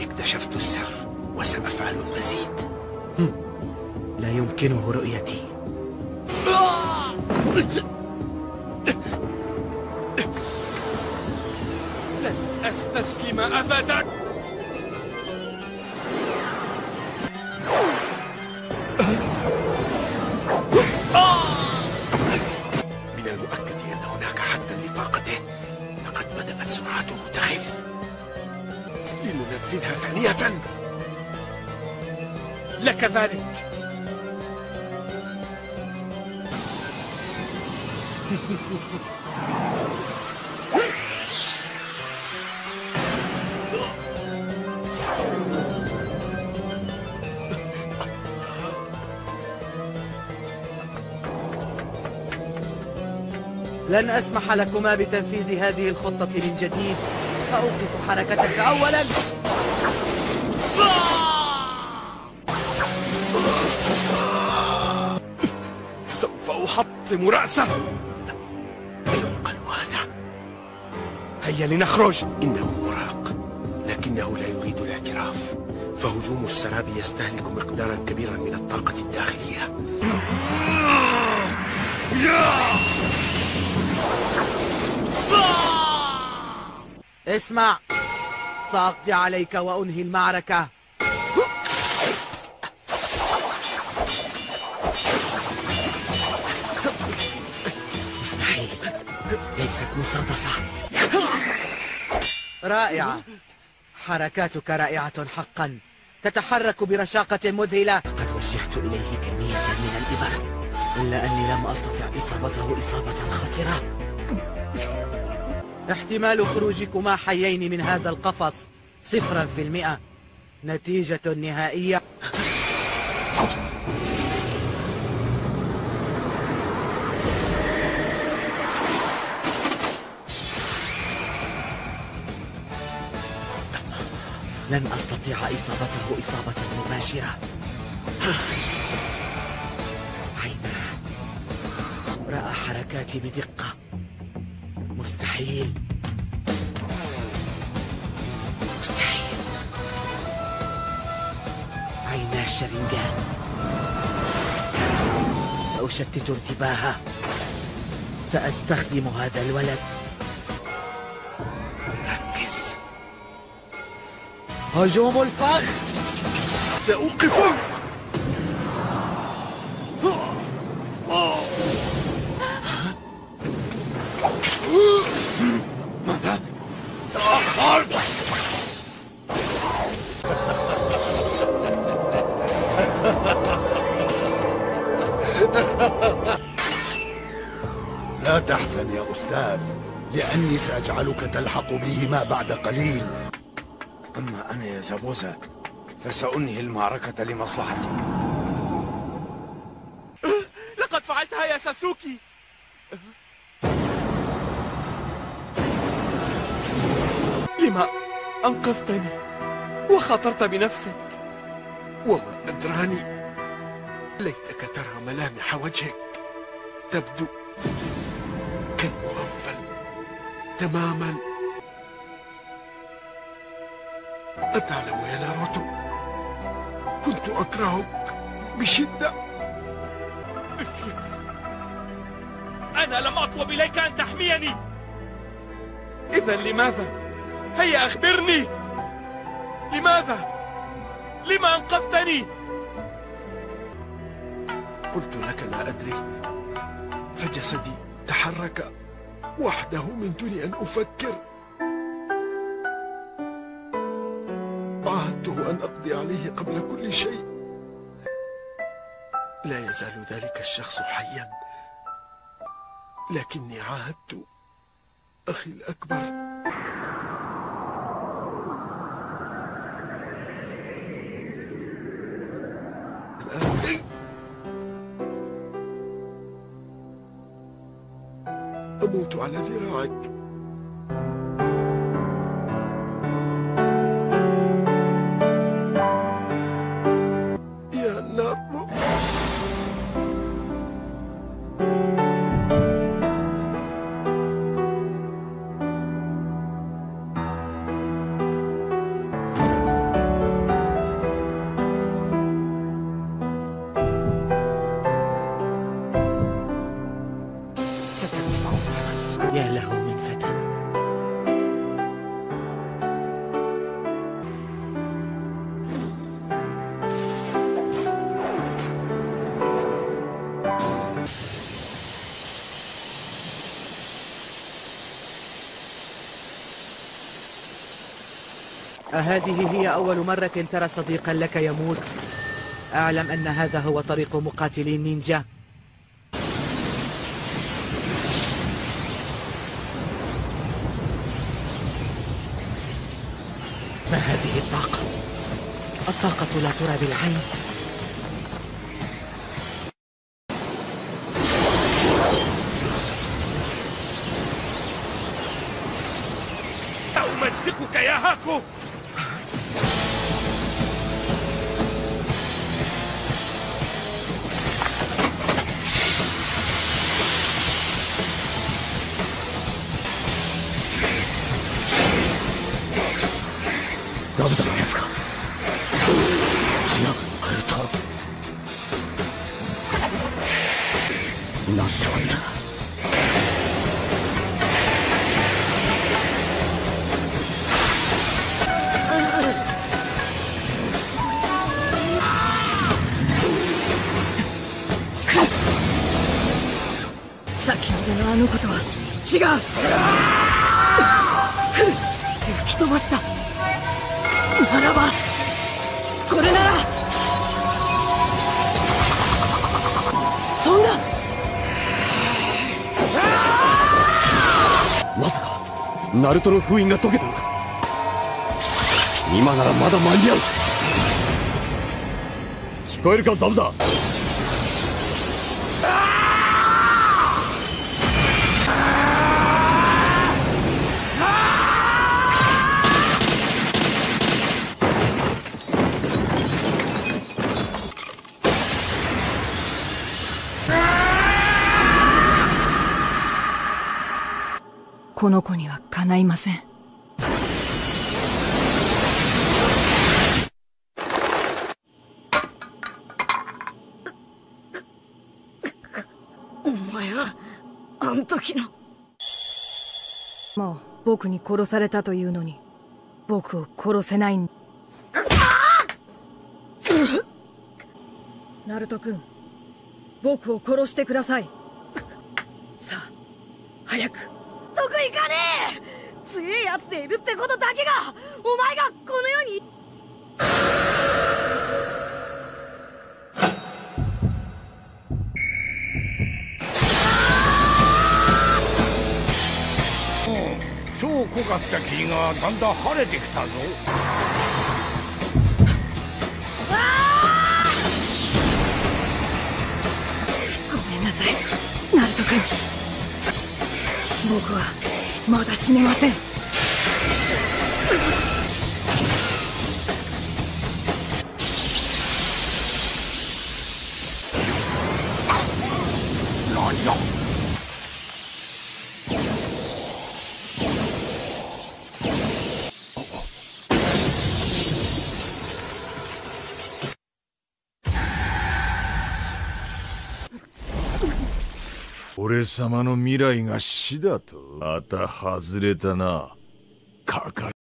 اكتشفت السر وسأفعل المزيد. لا يمكنه رؤيتي. لن أستسلم أبدا. لك ذلك. لن أسمح لكما بتنفيذ هذه الخطة من جديد. سأوقف حركتك أولا. أحطم رأسه أيعقل هذا هيا لنخرج. إنه مراق لكنه لا يريد الاعتراف. فهجوم السراب يستهلك مقدارا كبيرا من الطاقة الداخلية. اسمع. سأقضي عليك وأنهي المعركة. مصادفة رائعة. حركاتك رائعة حقا. تتحرك برشاقة مذهلة. قد وجهت إليه كمية من الإبر إلا أني لم أستطع إصابته إصابة خطرة. احتمال خروجكما حيين من هذا القفص. صفرا في المئة. نتيجة نهائية. لن أستطيع إصابته إصابة مباشرة. عيناه. رأى حركاتي بدقة. مستحيل. مستحيل. عينا الشرنجان سأشتت انتباهه. سأستخدم هذا الولد. هجوم الفخ. سأوقفك. لا تحزن يا أستاذ لأني سأجعلك تلحق بهما بعد قليل. أما أنا يا زابوزا فسأنهي المعركة لمصلحتي. لقد فعلتها يا ساسوكي. لما أنقذتني وخاطرت بنفسك. وما أدراني ليتك ترى ملامح وجهك تبدو كالمغفل تماما. أتعلم يا ناروتو كنت أكرهك بشدة أنا لم أطلب إليك أن تحميني إذا لماذا؟ هيا أخبرني لماذا؟ لما أنقذتني؟ قلت لك لا أدري فجسدي تحرك وحده من دون أن أفكر أن أقضي عليه قبل كل شيء. لا يزال ذلك الشخص حيا. لكني عاهدت أخي الأكبر. الآن أموت على ذراعك. أهذه هي أول مرة ترى صديقا لك يموت؟ أعلم أن هذا هو طريق مقاتلي النينجا ما هذه الطاقة؟ الطاقة لا ترى بالعين أمزقك يا هاكو ザブザブのやつか。違うアルトなんてこった。さっきまでのあのことは違う。吹き飛ばした。ナルトの封印が解けたのか今ならまだ間に合う聞こえるかザブザこの子にはかないません。お前はあん時の。もう僕に殺されたというのに僕を殺せない。んナルト君僕を殺してください。さあ早く得いかねえ。強いやつでいるってことだけがお前がこの世に。超濃かった霧がだんだん晴れてきたぞ。ごめんなさい。ナルト君僕はまだ死ねません。何だ俺様の未来が死だとまた外れたな。かか